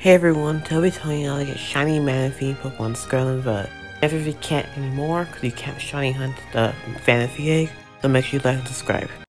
Hey everyone, Toby telling you how to get shiny Manaphy Pokemon Scarlet but If you can't anymore, because you can't shiny hunt the Manaphy Egg, so make sure you like and subscribe.